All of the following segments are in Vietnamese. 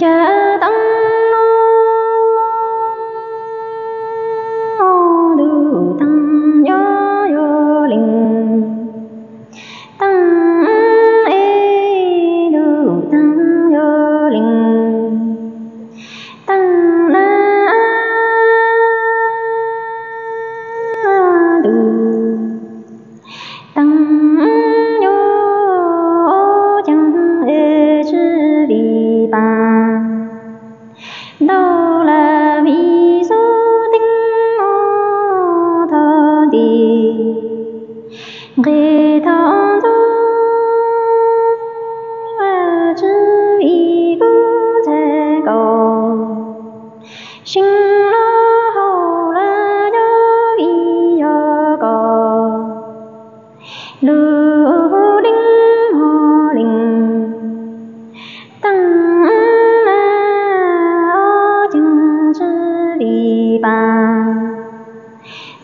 cha tăng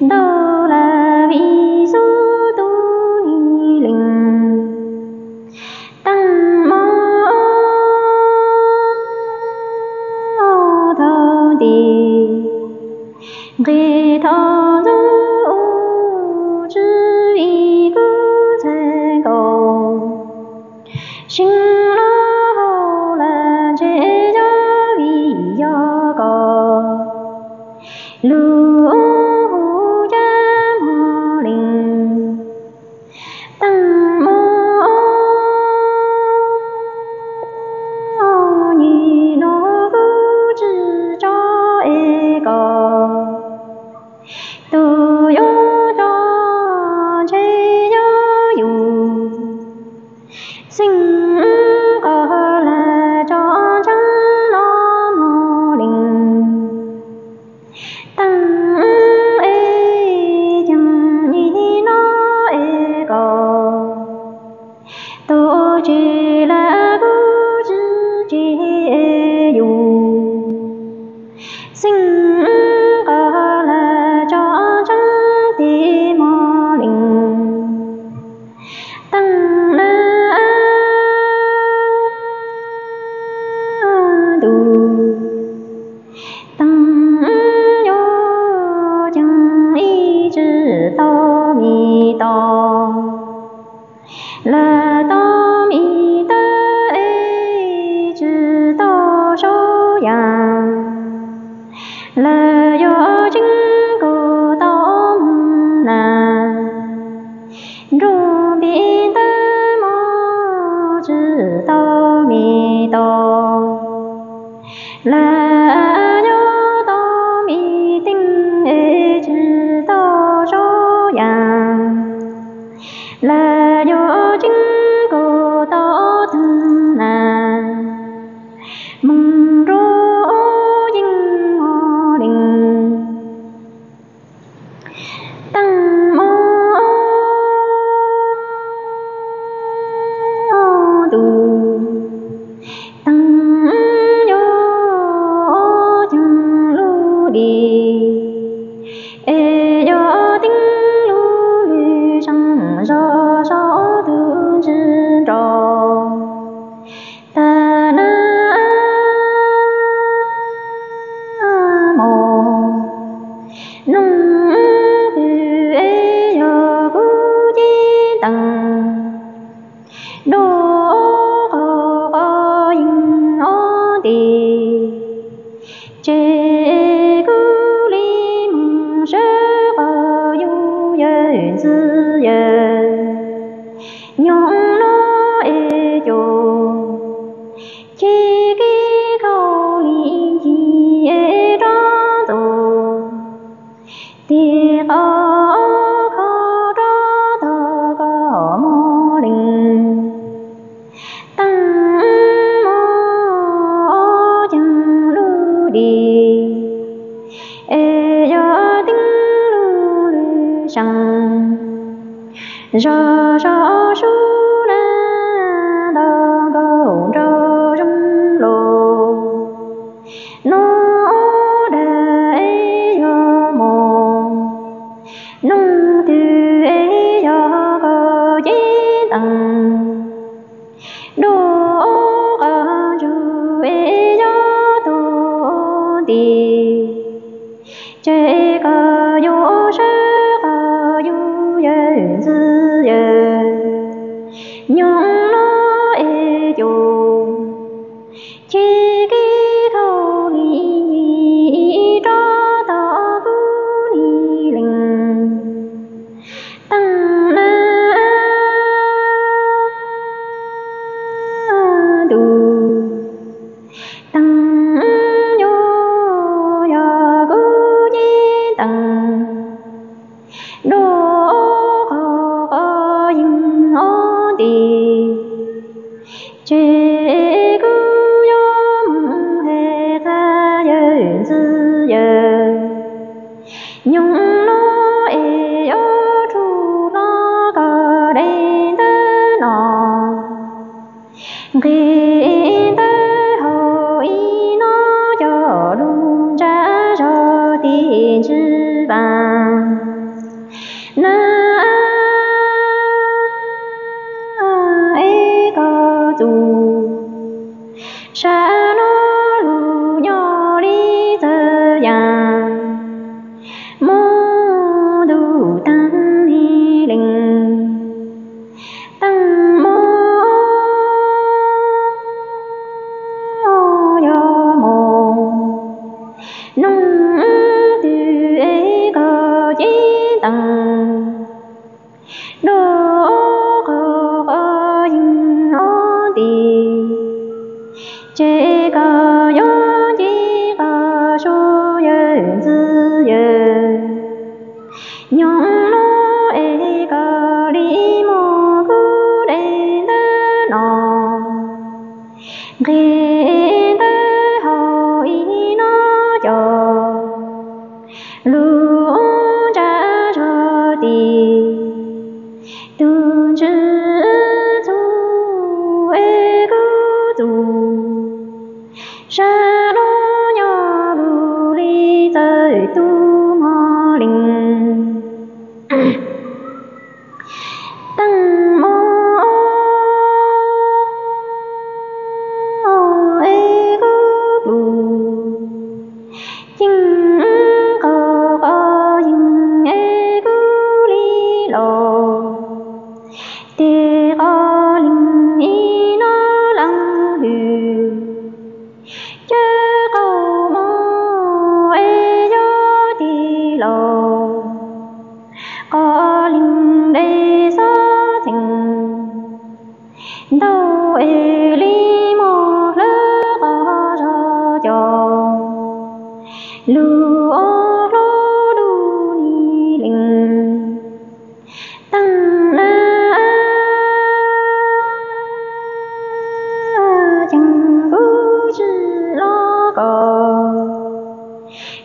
đó là vì su tu ni linh. Tăng mô ô thô đi ghê thô du ô chư y cư thế cầu. 路 đô ô ô ô ô ô rõ rõ su na ga đo đo rung lô nó đại do mồ nung từ ấy do có chí tầng đô ở chú ấy do tu tiền 自由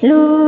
Lord.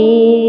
The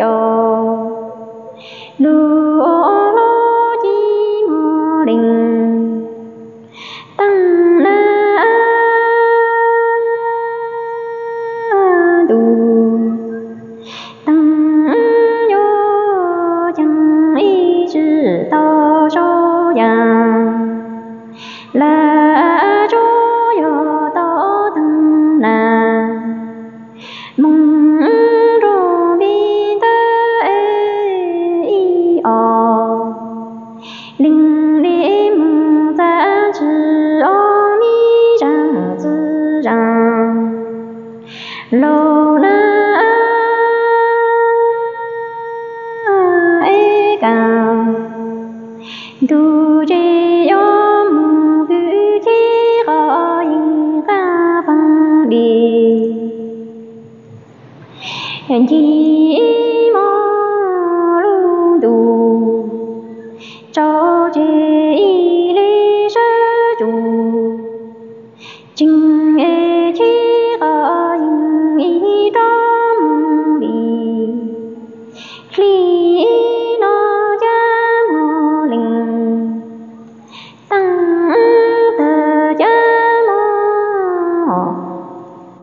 cho. Lưu ô lô chi mô đình, tăng na tu tăng vô chẳng y chỉ tao cho già, là